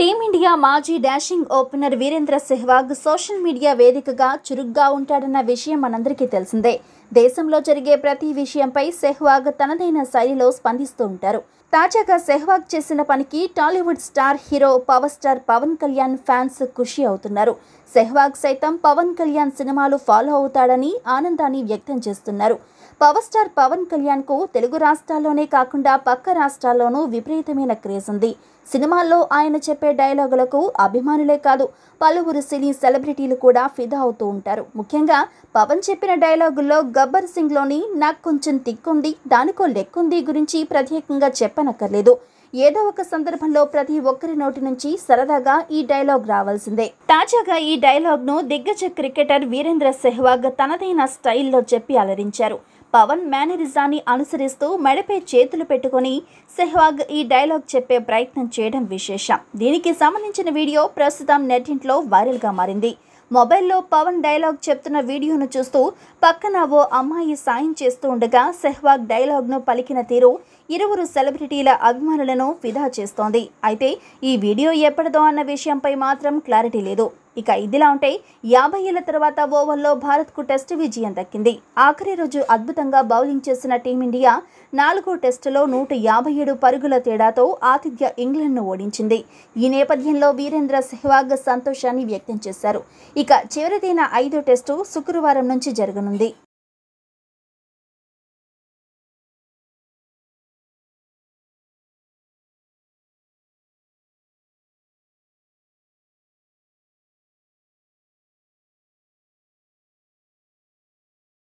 Team India మాజీ dashing opener Virender Sehwag social media వేదికగా చురుగ్గా ఉంటాడన్న విషయం మనందరికీ తెలిసిందే. దేశంలో జరిగే ప్రతి విషయంపై సెహ్వాగ్ తనదైన శైలిలో స్పందిస్తూ ఉంటారు. తాజాగా సెహ్వాగ్ చేసిన పనికి Tollywood star hero power star Pawan Kalyan fans ఖుషి అవుతున్నారు. సెహ్వాగ్ సైతం పవన్ కళ్యాణ్ సినిమాలు ఫాలో అవుతాడని ఆనందాన్ని వ్యక్తం చేస్తున్నారు. పవర్ స్టార్ పవన్ కళ్యాణ్కు తెలుగు రాష్ట్రాల్లోనే కాకుండా పక్క రాష్ట్రాల్లోనూ విపరీతమైన క్రేజ్ ఉంది. సినిమాల్లో ఆయన చెప్పే డైలాగులకు అభిమానులే కాదు పలువురు సినీ సెలబ్రిటీలు కూడా ఫిదా అవుతూ ఉంటారు. ముఖ్యంగా పవన్ చెప్పిన డైలాగుల్లో గబ్బర్ సింగ్లోని నాకు కొంచెం తిక్కుంది దానికో లెక్కుంది గురించి ప్రత్యేకంగా చెప్పనక్కర్లేదు. ఏదో ఒక సందర్భంలో ప్రతి ఒక్కరి నోటి నుంచి సరదాగా ఈ డైలాగ్ రావాల్సిందే. తాజాగా ఈ డైలాగ్ను దిగ్గజ క్రికెటర్ వీరేంద్ర సెహ్వాగ్ తనదైన స్టైల్లో చెప్పి అలరించారు. పవన్ మేనరిజాన్ని అనుసరిస్తూ మెడపై చేతులు పెట్టుకొని సెహ్వాగ్ ఈ డైలాగ్ చెప్పే ప్రయత్నం చేయడం విశేషం. దీనికి సంబంధించిన వీడియో ప్రస్తుతం నెట్టింట్లో వైరల్గా మారింది. మొబైల్లో పవన్ డైలాగ్ చెప్తున్న వీడియోను చూస్తూ పక్కన ఓ అమ్మాయి సాయం చేస్తూ ఉండగా సెహ్వాగ్ డైలాగ్ను పలికిన తీరు ఇరువురు సెలబ్రిటీల అభిమానులను ఫిదా చేస్తోంది. అయితే ఈ వీడియో ఎప్పటిదో అన్న విషయంపై మాత్రం క్లారిటీ లేదు. ఇక ఇదిలా ఉంటే యాభై ఏళ్ళ తర్వాత ఓవర్లో భారత్కు టెస్ట్ విజయం దక్కింది. ఆఖరి రోజు అద్భుతంగా బౌలింగ్ చేసిన టీమిండియా నాలుగో టెస్టులో నూట యాభై ఏడు పరుగుల తేడాతో ఆతిథ్య ఇంగ్లాండ్ను ఓడించింది. ఈ నేపథ్యంలో వీరేంద్ర సెహ్వాగ్ సంతోషాన్ని వ్యక్తం చేశారు. ఇక చివరిదైన ఐదో టెస్టు శుక్రవారం నుంచి జరగనుంది.